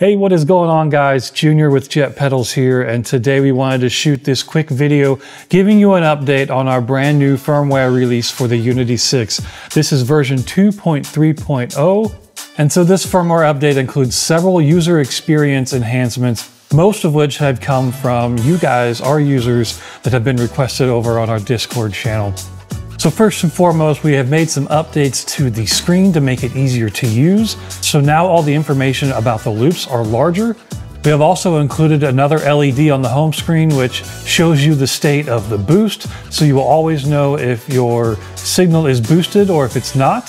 Hey, what is going on guys? Junior with Jet Pedals here, and today we wanted to shoot this quick video giving you an update on our brand new firmware release for the Unity 6. This is version 2.3.0, and so this firmware update includes several user experience enhancements, most of which have come from you guys, our users, that have been requested over on our Discord channel. So first and foremost, we have made some updates to the screen to make it easier to use. So now all the information about the loops are larger. We have also included another LED on the home screen which shows you the state of the boost, so you will always know if your signal is boosted or if it's not.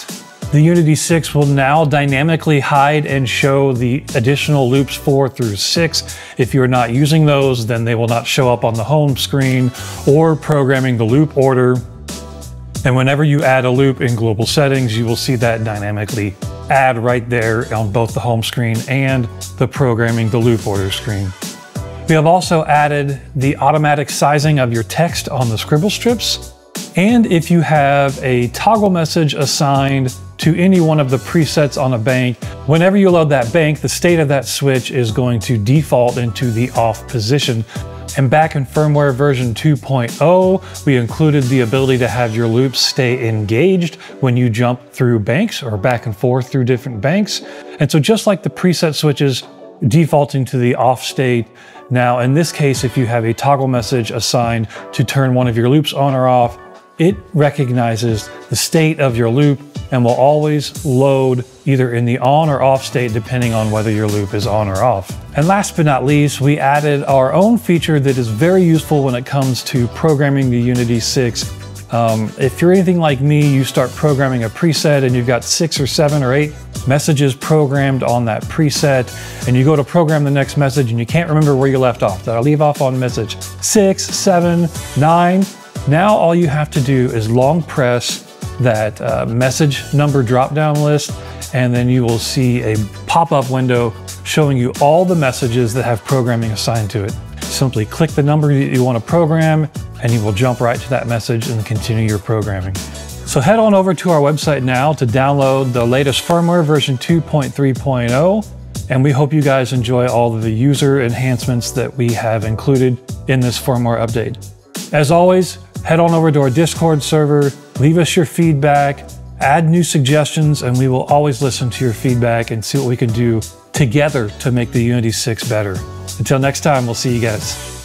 The Unity 6 will now dynamically hide and show the additional loops 4 through 6. If you're not using those, then they will not show up on the home screen or programming the loop order and whenever you add a loop in global settings, you will see that dynamically add right there on both the home screen and the programming the loop order screen. We have also added the automatic sizing of your text on the scribble strips. And if you have a toggle message assigned to any one of the presets on a bank, whenever you load that bank, the state of that switch is going to default into the off position. And back in firmware version 2.0, we included the ability to have your loops stay engaged when you jump through banks or back and forth through different banks. And so just like the preset switches defaulting to the off state, now in this case, if you have a toggle message assigned to turn one of your loops on or off, it recognizes the state of your loop and will always load either in the on or off state depending on whether your loop is on or off. And last but not least, we added our own feature that is very useful when it comes to programming the Unity 6 um, if you're anything like me, you start programming a preset and you've got six or seven or eight messages programmed on that preset, and you go to program the next message and you can't remember where you left off. Did I leave off on message six, seven, nine? Now all you have to do is long press that uh, message number drop down list, and then you will see a pop-up window showing you all the messages that have programming assigned to it. Simply click the number that you want to program, and you will jump right to that message and continue your programming. So head on over to our website now to download the latest firmware version 2.3.0, and we hope you guys enjoy all of the user enhancements that we have included in this firmware update. As always, head on over to our Discord server, leave us your feedback, add new suggestions, and we will always listen to your feedback and see what we can do together to make the Unity 6 better. Until next time, we'll see you guys.